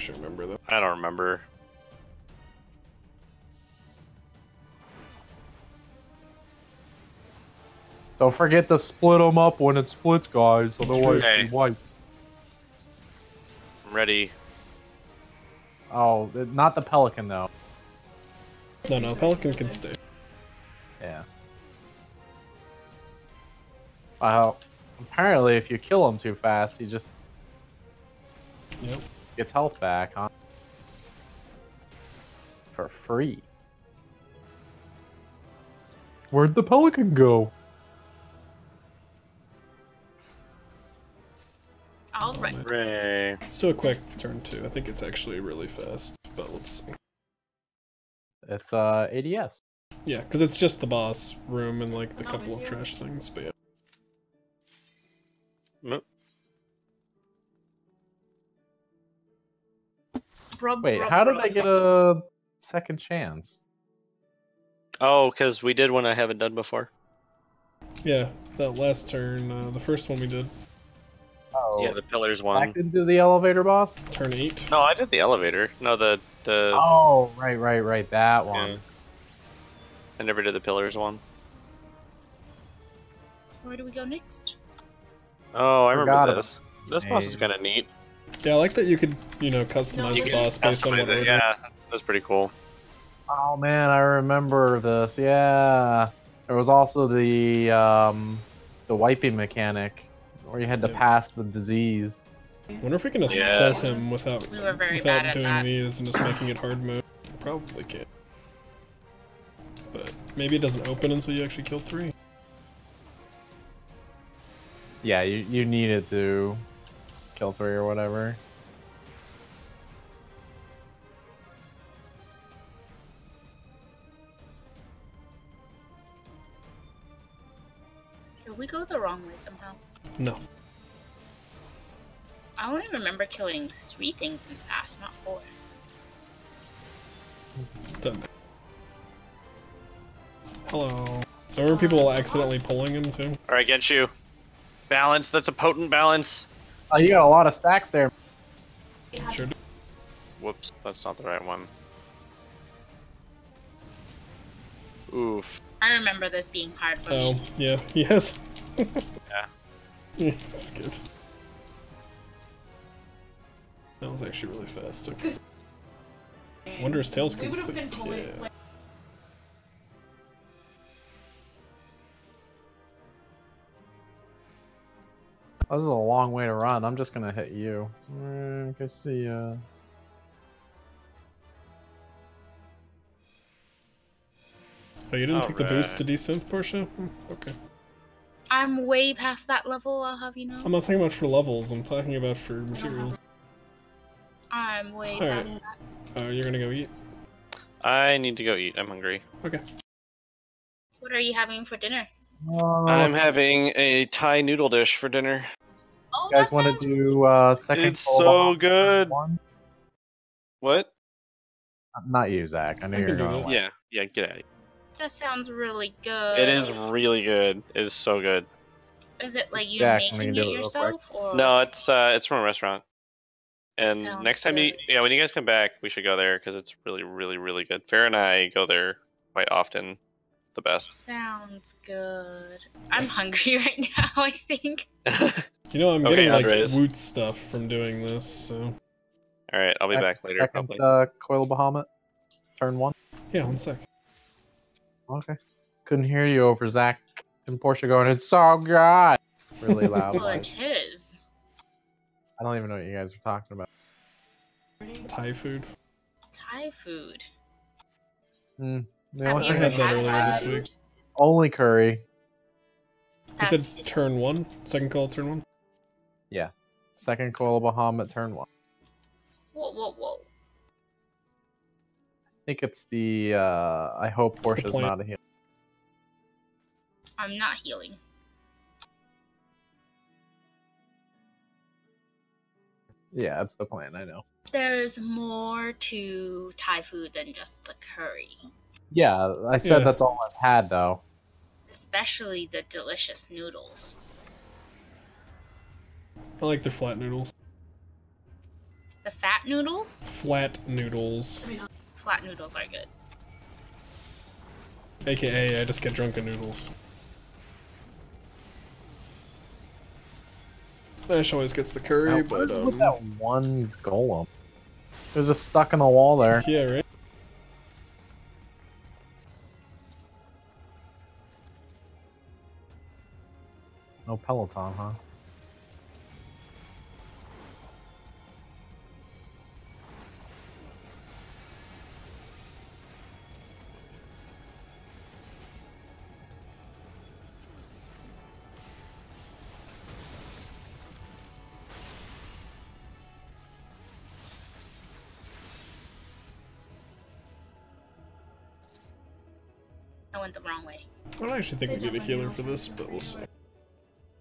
actually remember though. I don't remember. Don't forget to split them up when it splits, guys. Otherwise, Hey. we wipe. I'm ready. Oh, not the pelican though. No, no, Pelican can stay. Yeah. Well, apparently, if you kill him too fast, he just Yep. Gets health back, huh? For free. Where'd the pelican go? All right. Hooray. Let's do a quick turn two. I think it's actually really fast, but let's see. It's uh ADS. Yeah, because it's just the boss room and like the couple of trash things. But yeah, Nope. Brub, Wait, brub, how did. I get a second chance? Oh, because we did one I haven't done before. yeah, that last turn, uh, the first one we did, Oh, Yeah, the pillars one. back one. into the elevator boss. turn eight. No, I did the elevator. No, the the Oh, right, right, right, that one. yeah. I never did the pillars one. Where do we go next? Oh, I Forgot remember about this. This boss is kind of neat. Yeah, I like that you could, you know, customize No, the you boss based on Customize what it, order. Yeah, that's pretty cool. Oh man, I remember this. Yeah, there was also the um, the wiping mechanic where you had to Yeah. pass the disease. Wonder if we can just Yeah. pull him without We were very without bad at doing that. these and just making it hard mode. Probably can't. But maybe it doesn't open until you actually kill three. Yeah, you you needed to kill three or whatever. Did we go the wrong way somehow? No. I only remember killing three things in the past, not four. Done. Hello. I remember people accidentally pulling him too. All right, get you. Balance. That's a potent balance. Oh, you got a lot of stacks there. Sure. Whoops, that's not the right one. Oof. I remember this being hard for Oh, me. yeah, yes. Yeah. Yeah, That's good. That was actually really fast. Okay. Wonder his tail's We would have complete. been. Yeah. Like, This is a long way to run. I'm just gonna hit you. Mm, I see ya. Oh, you didn't take the boots to desynth, Portia? Hmm, okay. I'm way past that level, I'll have you know. I'm not talking about for levels. I'm talking about for materials. I'm way Alright. past that. Uh, you're gonna go eat. I need to go eat. I'm hungry. Okay. What are you having for dinner? Oh, I'm let's- having a Thai noodle dish for dinner. Oh, You guys want to do uh, second? It's so good. One? What? Not you, Zach. I know you're going. that. away. Yeah, yeah, get out of here. That sounds really good. It is really good. It is so good. Is it like you Jack, making do it it yourself, or No, it's uh, it's from a restaurant. And Sounds next time you, yeah, when you guys come back, we should go there because it's really, really, really good. Farrah and I go there quite often. The best. sounds good? I'm hungry right now. I think. You know, I'm Okay, getting like Andres. woot stuff from doing this, so All right, I'll be Sec- back later. Second Probably. uh, Coil Bahamut. Turn one. yeah, one sec. Okay. Couldn't hear you over Zach and Portia going, it's so good. Really loud. Well, it is. I don't even know what you guys are talking about. Thai food. Thai food. Hmm. The Have only you I thing had that had earlier Thai this week. Only curry. You said turn one? Second Coil, turn one? Yeah. Second Coil of Bahamut, turn one. whoa, whoa, whoa. I think it's the, uh, I hope Portia's plan. not a heel. I'm not healing. Yeah, that's the plan, I know. There's more to Thai food than just the curry, Yeah, I said Yeah. that's all I've had, though. especially the delicious noodles. I like their flat noodles. The fat noodles? Flat noodles. Flat noodles are good. AKA, I just get drunken noodles. Ash always gets the curry, Now, but um, that one golem. It was just stuck in the wall there. yeah, right. Peloton, huh? I went the wrong way. I don't actually think we need a healer for this, but we'll see.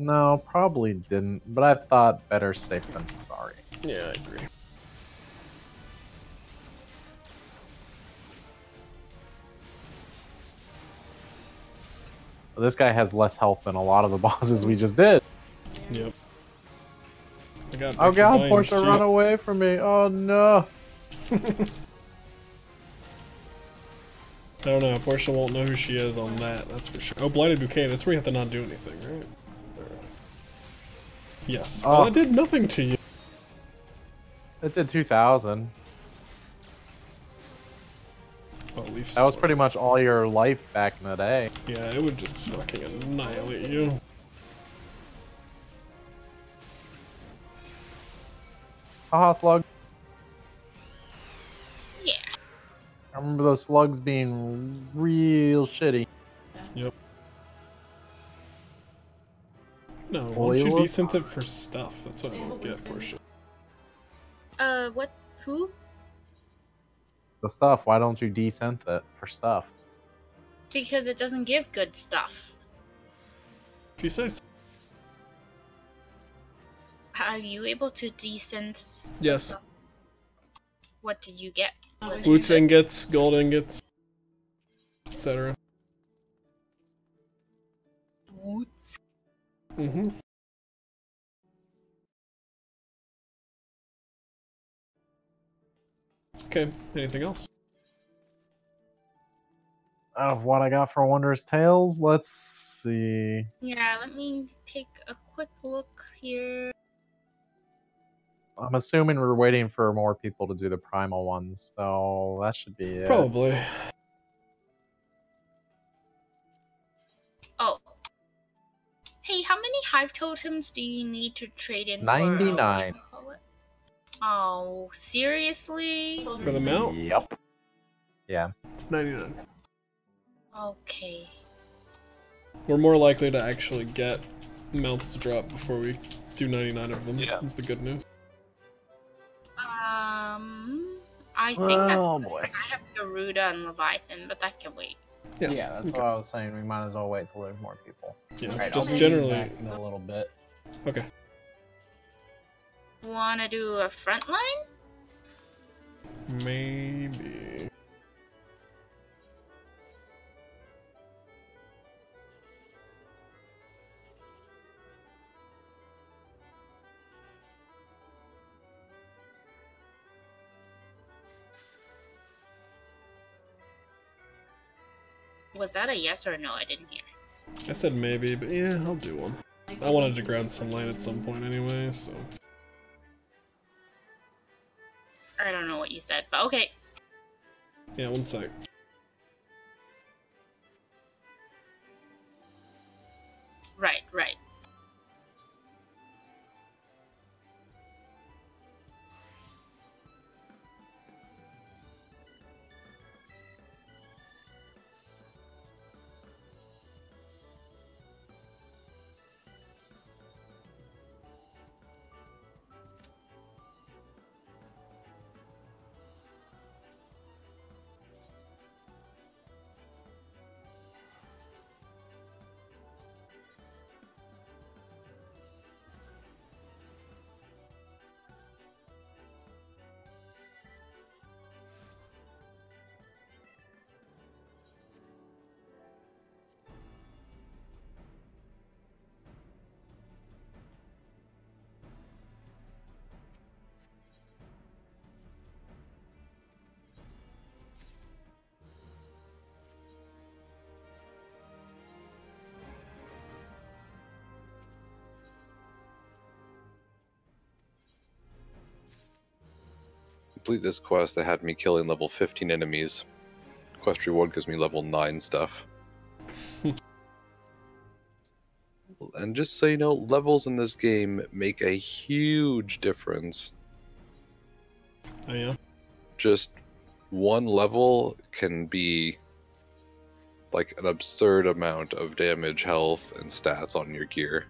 No, probably didn't. But I thought better safe than sorry. Yeah, I agree. This guy has less health than a lot of the bosses we just did. Yep. I got Oh Dr. god, Vines, Portia, gee. run away from me. Oh no. I don't know. Portia won't know who she is on that. That's for sure. Oh, blighted bouquet. That's where you have to not do anything, right? Or- Yes. Oh, Oh. I did nothing to you. It did 2000. Oh, leaf That was pretty much all your life back in the day. Yeah, it would just fucking annihilate you. Haha, slug. Yeah. I remember those slugs being real shitty. Yep. No, why don't you Oil? desynth it for stuff? That's what I would get, Portia. Uh, what? Who? The stuff, why don't you desynth it for stuff? Because it doesn't give good stuff. If you say so. Are you able to desynth? Yes. Stuff? What did you get? Was Boots good? ingots, gold ingots, etc. Woots. Mm-hmm. Okay, anything else? Of what I got for Wondrous Tails, let's see. Yeah, let me take a quick look here. I'm assuming we're waiting for more people to do the primal ones, so that should be it. Probably. Hive totems do you need to trade in? for, 99. whatchamacallit? Oh, seriously? For the mount? Yep. Yeah. 99. Okay. We're more likely to actually get mounts to drop before we do 99 of them. Yeah. That's the good news. Um, I think that's. Oh boy. I have Garuda and Leviathan, but that can wait. Yeah, Yeah, that's okay. what I was saying. We might as well wait till there's more people. Yeah, Alright, just I'll generally. back in a little bit. Okay. Wanna do a front line? Maybe. Was that a yes or a no? I didn't hear. I said maybe, but yeah, I'll do one. I wanted to ground some lane at some point anyway, so. I don't know what you said, but okay. Yeah, one sec. Right, right. Complete this quest, they had me killing level 15 enemies. Quest reward gives me level 9 stuff. and just so you know, levels in this game make a huge difference. Oh yeah. Just one level can be like an absurd amount of damage, health, and stats on your gear.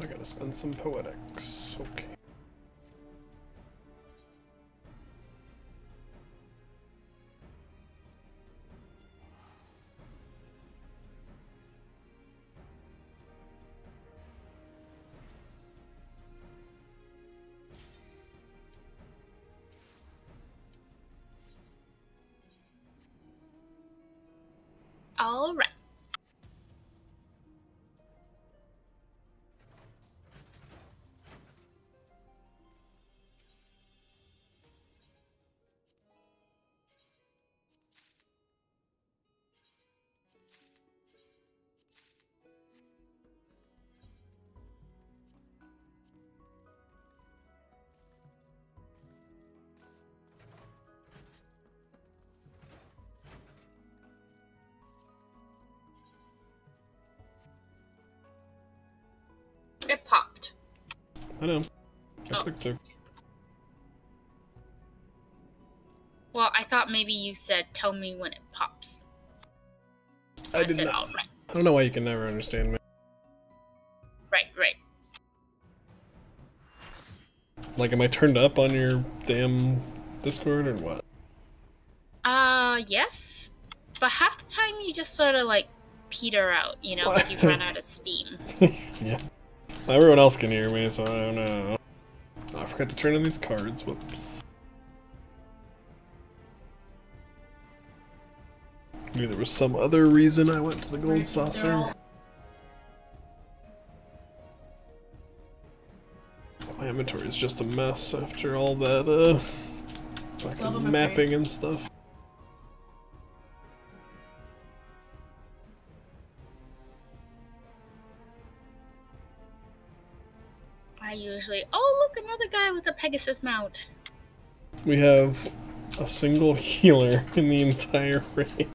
I gotta spend some poetics. Okay. All right. I know. I Oh. clicked. Well, I thought maybe you said tell me when it pops. So I I, did said not. right. I don't know why you can never understand me. Right, right. Like, am I turned up on your damn Discord or what? Uh yes. But half the time you just sort of like peter out, you know, like you've run out of steam. yeah. Everyone else can hear me, so I don't know. Oh, I forgot to turn in these cards. Whoops. Maybe there was some other reason I went to the gold saucer. My inventory is just a mess after all that, uh, fucking mapping and stuff. I usually oh look another guy with a Pegasus mount. We have a single healer in the entire raid.